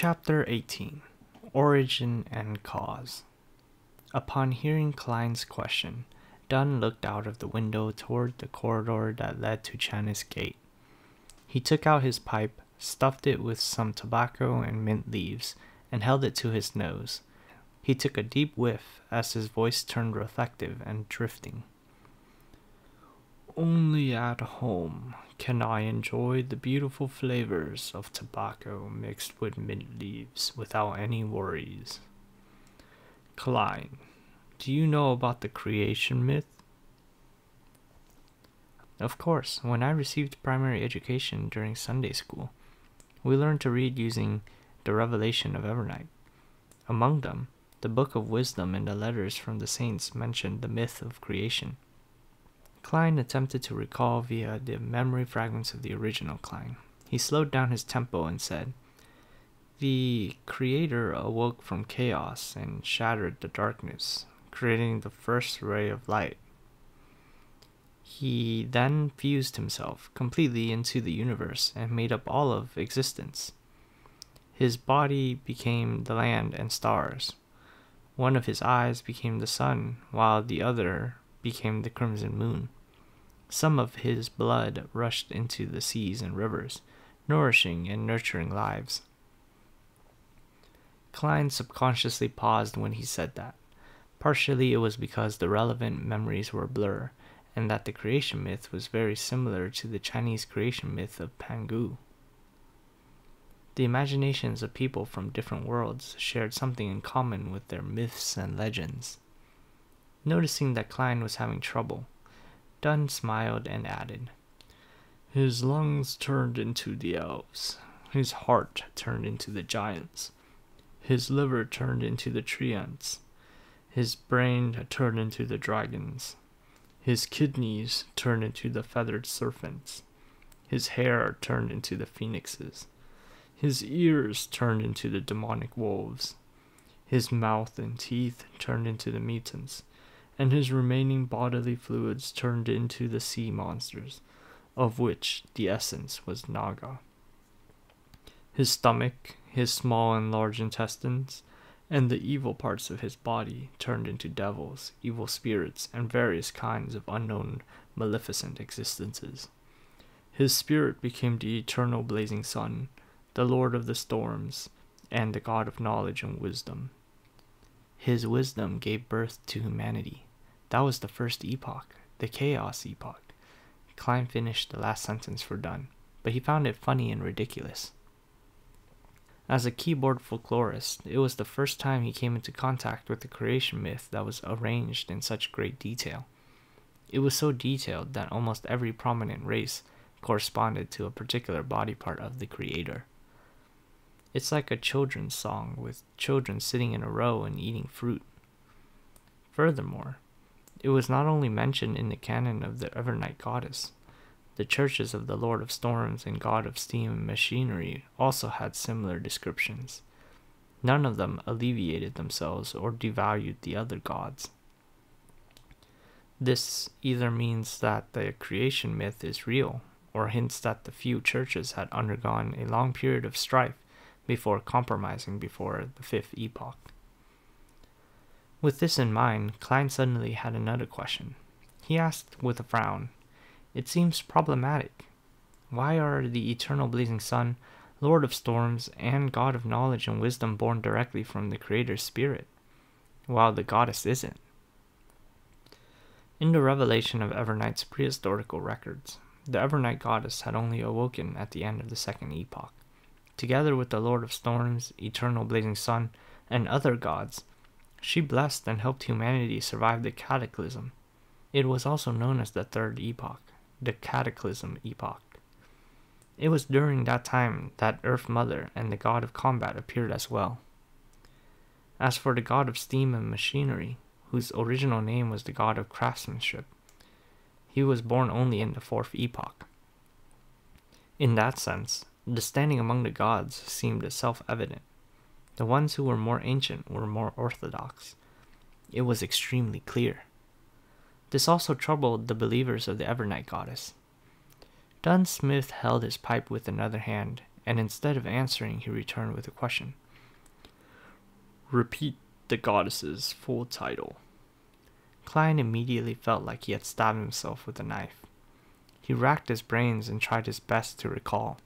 Chapter 18 Origin and Cause Upon hearing Klein's question, Dunn looked out of the window toward the corridor that led to Chanis Gate. He took out his pipe, stuffed it with some tobacco and mint leaves, and held it to his nose. He took a deep whiff as his voice turned reflective and drifting. Only at home can I enjoy the beautiful flavors of tobacco mixed with mint leaves without any worries. Klein, do you know about the creation myth? Of course, when I received primary education during Sunday school, we learned to read using the revelation of Evernight. Among them, the Book of Wisdom and the letters from the saints mentioned the myth of creation. Klein attempted to recall via the memory fragments of the original Klein. He slowed down his tempo and said, The Creator awoke from chaos and shattered the darkness, creating the first ray of light. He then fused himself completely into the universe and made up all of existence. His body became the land and stars. One of his eyes became the sun, while the other became the crimson moon. Some of his blood rushed into the seas and rivers, nourishing and nurturing lives. Klein subconsciously paused when he said that. Partially it was because the relevant memories were blur, and that the creation myth was very similar to the Chinese creation myth of Pangu. The imaginations of people from different worlds shared something in common with their myths and legends. Noticing that Klein was having trouble, Dunn smiled and added, His lungs turned into the elves, his heart turned into the giants, his liver turned into the treants, his brain turned into the dragons, his kidneys turned into the feathered serpents, his hair turned into the phoenixes, his ears turned into the demonic wolves, his mouth and teeth turned into the mutants and his remaining bodily fluids turned into the sea monsters, of which the essence was Naga. His stomach, his small and large intestines, and the evil parts of his body turned into devils, evil spirits, and various kinds of unknown maleficent existences. His spirit became the eternal blazing sun, the lord of the storms, and the god of knowledge and wisdom. His wisdom gave birth to humanity, that was the first epoch, the chaos epoch. Klein finished the last sentence for Dunn, but he found it funny and ridiculous. As a keyboard folklorist, it was the first time he came into contact with the creation myth that was arranged in such great detail. It was so detailed that almost every prominent race corresponded to a particular body part of the creator. It's like a children's song with children sitting in a row and eating fruit. Furthermore, it was not only mentioned in the canon of the Evernight goddess. The churches of the Lord of Storms and God of Steam and Machinery also had similar descriptions. None of them alleviated themselves or devalued the other gods. This either means that the creation myth is real, or hints that the few churches had undergone a long period of strife before compromising before the fifth epoch. With this in mind, Klein suddenly had another question. He asked with a frown, It seems problematic. Why are the eternal blazing sun, Lord of storms, and God of knowledge and wisdom born directly from the Creator's spirit, while the goddess isn't? In the revelation of Evernight's prehistorical records, the Evernight goddess had only awoken at the end of the second epoch. Together with the Lord of Storms, Eternal Blazing Sun, and other gods, she blessed and helped humanity survive the cataclysm. It was also known as the Third Epoch, the Cataclysm Epoch. It was during that time that Earth Mother and the god of combat appeared as well. As for the god of steam and machinery, whose original name was the god of craftsmanship, he was born only in the Fourth Epoch. In that sense, the standing among the gods seemed self evident. The ones who were more ancient were more orthodox. It was extremely clear. This also troubled the believers of the Evernight goddess. Dunn Smith held his pipe with another hand and instead of answering, he returned with a question. Repeat the goddess's full title. Klein immediately felt like he had stabbed himself with a knife. He racked his brains and tried his best to recall.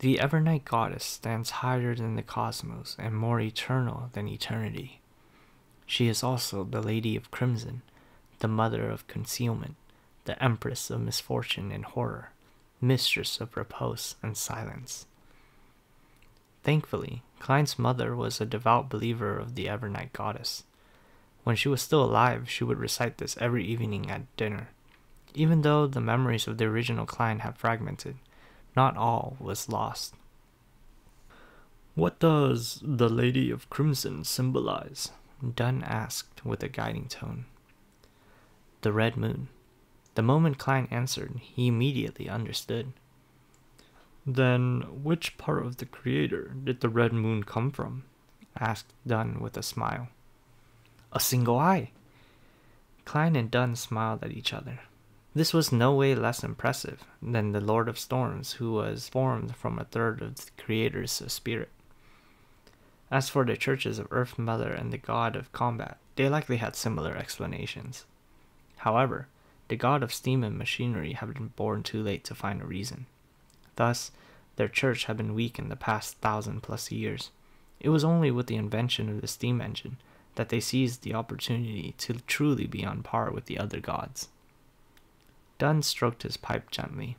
The Evernight goddess stands higher than the cosmos and more eternal than eternity. She is also the Lady of Crimson, the Mother of Concealment, the Empress of Misfortune and Horror, Mistress of Repose and Silence. Thankfully, Klein's mother was a devout believer of the Evernight goddess. When she was still alive, she would recite this every evening at dinner. Even though the memories of the original Klein had fragmented, not all was lost. What does the Lady of Crimson symbolize? Dunn asked with a guiding tone. The red moon. The moment Klein answered, he immediately understood. Then, which part of the Creator did the red moon come from? asked Dunn with a smile. A single eye. Klein and Dunn smiled at each other. This was no way less impressive than the Lord of Storms, who was formed from a third of the Creator's spirit. As for the churches of Earth Mother and the God of Combat, they likely had similar explanations. However, the God of Steam and Machinery had been born too late to find a reason. Thus, their church had been weak in the past thousand plus years. It was only with the invention of the steam engine that they seized the opportunity to truly be on par with the other gods. Dunn stroked his pipe gently.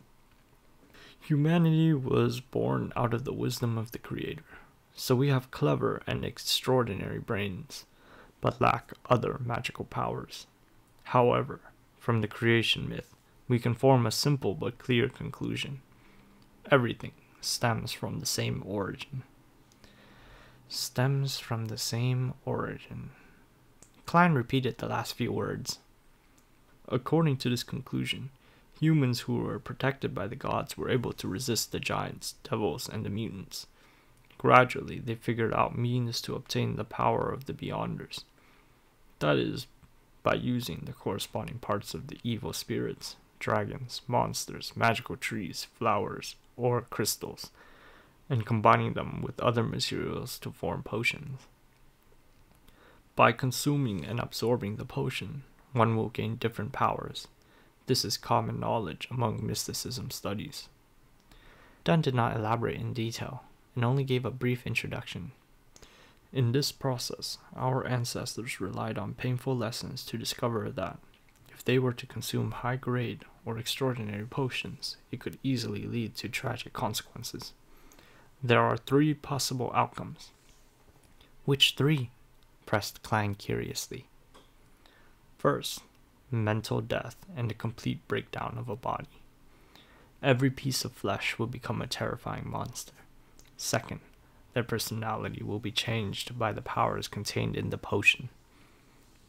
Humanity was born out of the wisdom of the Creator, so we have clever and extraordinary brains, but lack other magical powers. However, from the creation myth, we can form a simple but clear conclusion. Everything stems from the same origin. Stems from the same origin. Klein repeated the last few words. According to this conclusion, humans who were protected by the gods were able to resist the giants, devils, and the mutants. Gradually, they figured out means to obtain the power of the Beyonders. That is, by using the corresponding parts of the evil spirits, dragons, monsters, magical trees, flowers, or crystals, and combining them with other materials to form potions. By consuming and absorbing the potion, one will gain different powers. This is common knowledge among mysticism studies. Dunn did not elaborate in detail and only gave a brief introduction. In this process, our ancestors relied on painful lessons to discover that if they were to consume high grade or extraordinary potions, it could easily lead to tragic consequences. There are three possible outcomes. Which three? pressed Klein curiously. First, mental death and the complete breakdown of a body. Every piece of flesh will become a terrifying monster. Second, their personality will be changed by the powers contained in the potion.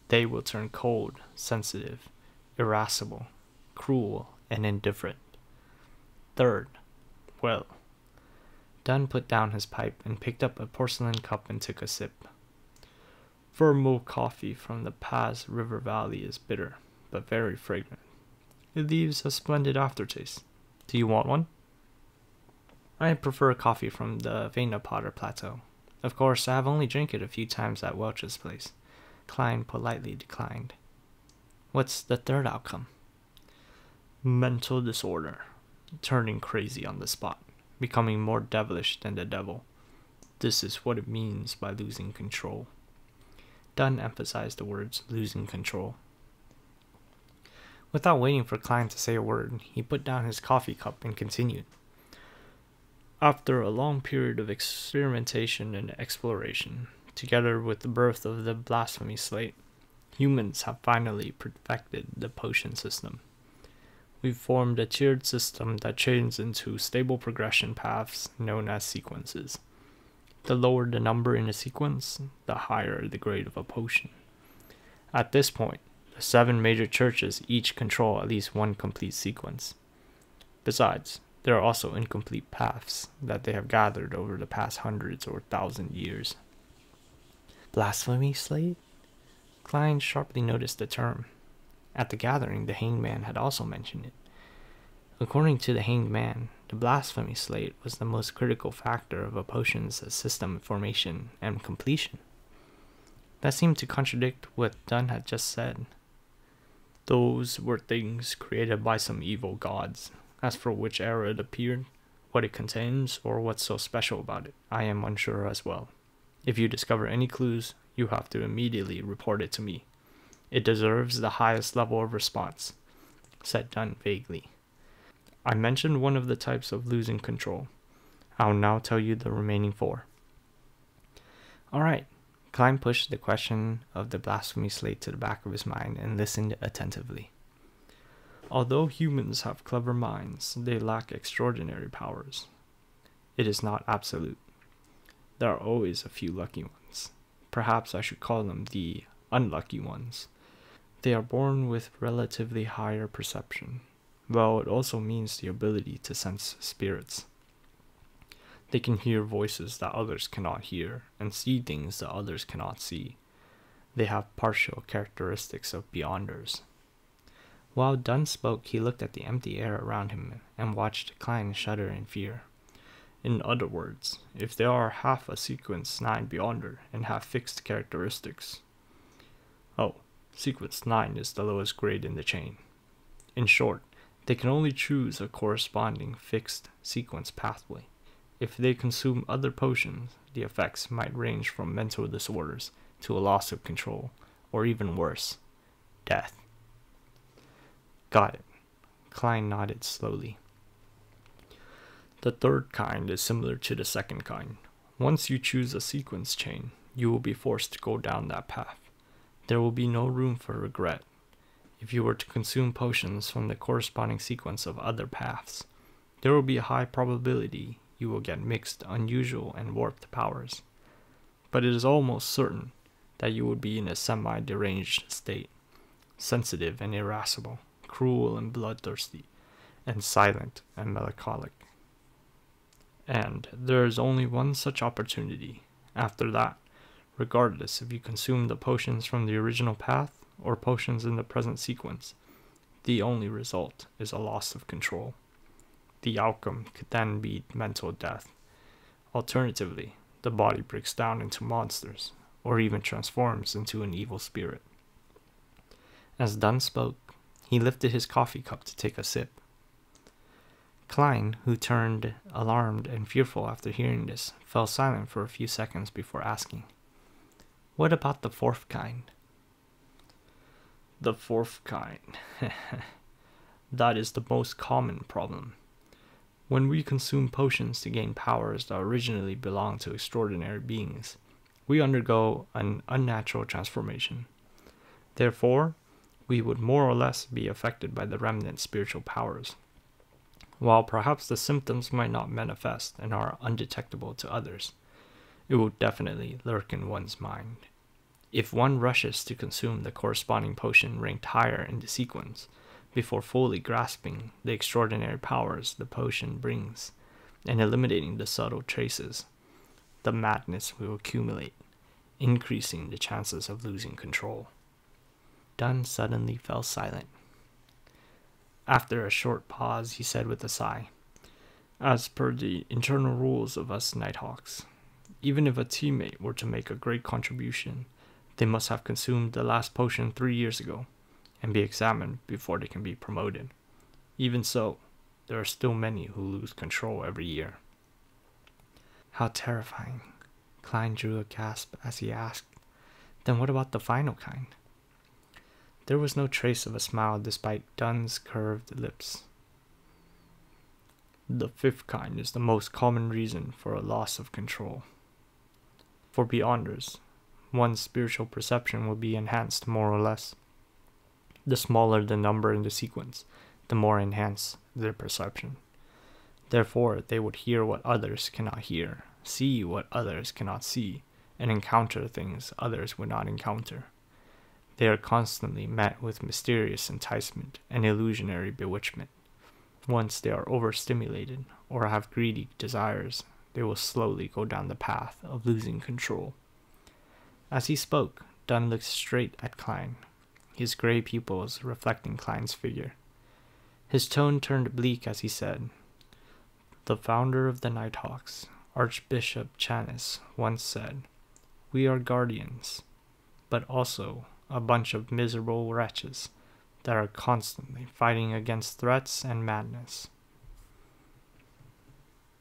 They will turn cold, sensitive, irascible, cruel, and indifferent. Third, well. Dunn put down his pipe and picked up a porcelain cup and took a sip. Vermo coffee from the Paz River Valley is bitter, but very fragrant. It leaves a splendid aftertaste. Do you want one? I prefer coffee from the Vena Potter Plateau. Of course, I have only drank it a few times at Welch's place. Klein politely declined. What's the third outcome? Mental disorder. Turning crazy on the spot. Becoming more devilish than the devil. This is what it means by losing control. Dunn emphasized the words losing control. Without waiting for Klein to say a word, he put down his coffee cup and continued. After a long period of experimentation and exploration, together with the birth of the blasphemy slate, humans have finally perfected the potion system. We've formed a tiered system that chains into stable progression paths known as sequences. The lower the number in a sequence, the higher the grade of a potion. At this point, the seven major churches each control at least one complete sequence. Besides, there are also incomplete paths that they have gathered over the past hundreds or thousand years. Blasphemy slate? Klein sharply noticed the term. At the gathering, the hanged man had also mentioned it. According to the hanged man, the blasphemy slate was the most critical factor of a potion's system formation and completion. That seemed to contradict what Dunn had just said. Those were things created by some evil gods. As for which era it appeared, what it contains, or what's so special about it, I am unsure as well. If you discover any clues, you have to immediately report it to me. It deserves the highest level of response, said Dunn vaguely. I mentioned one of the types of losing control. I'll now tell you the remaining four. All right. Klein pushed the question of the blasphemy slate to the back of his mind and listened attentively. Although humans have clever minds, they lack extraordinary powers. It is not absolute. There are always a few lucky ones. Perhaps I should call them the unlucky ones. They are born with relatively higher perception, well, it also means the ability to sense spirits. They can hear voices that others cannot hear and see things that others cannot see. They have partial characteristics of beyonders. While Dunn spoke, he looked at the empty air around him and watched Klein shudder in fear. In other words, if they are half a sequence 9 beyonder and have fixed characteristics. Oh, sequence 9 is the lowest grade in the chain. In short, they can only choose a corresponding fixed sequence pathway. If they consume other potions, the effects might range from mental disorders to a loss of control, or even worse, death. Got it. Klein nodded slowly. The third kind is similar to the second kind. Once you choose a sequence chain, you will be forced to go down that path. There will be no room for regret if you were to consume potions from the corresponding sequence of other paths. There will be a high probability you will get mixed, unusual, and warped powers. But it is almost certain that you would be in a semi deranged state, sensitive and irascible, cruel and bloodthirsty, and silent and melancholic. And there is only one such opportunity. After that, regardless if you consume the potions from the original path or potions in the present sequence, the only result is a loss of control. The outcome could then be mental death. Alternatively, the body breaks down into monsters, or even transforms into an evil spirit. As Dunn spoke, he lifted his coffee cup to take a sip. Klein, who turned alarmed and fearful after hearing this, fell silent for a few seconds before asking, What about the fourth kind? The fourth kind. that is the most common problem. When we consume potions to gain powers that originally belonged to extraordinary beings, we undergo an unnatural transformation. Therefore, we would more or less be affected by the remnant spiritual powers. While perhaps the symptoms might not manifest and are undetectable to others, it will definitely lurk in one's mind. If one rushes to consume the corresponding potion ranked higher in the sequence, before fully grasping the extraordinary powers the potion brings, and eliminating the subtle traces, the madness will accumulate, increasing the chances of losing control. Dunn suddenly fell silent. After a short pause, he said with a sigh, As per the internal rules of us Nighthawks, even if a teammate were to make a great contribution, they must have consumed the last potion three years ago and be examined before they can be promoted. Even so, there are still many who lose control every year. How terrifying. Klein drew a gasp as he asked, Then what about the final kind? There was no trace of a smile despite Dunn's curved lips. The fifth kind is the most common reason for a loss of control. For Beyonders, one's spiritual perception will be enhanced more or less. The smaller the number in the sequence, the more enhanced their perception. Therefore, they would hear what others cannot hear, see what others cannot see, and encounter things others would not encounter. They are constantly met with mysterious enticement and illusionary bewitchment. Once they are overstimulated or have greedy desires, they will slowly go down the path of losing control. As he spoke, Dunn looked straight at Klein, his gray pupils reflecting Klein's figure. His tone turned bleak as he said, The founder of the Nighthawks, Archbishop Chanis, once said, We are guardians, but also a bunch of miserable wretches that are constantly fighting against threats and madness.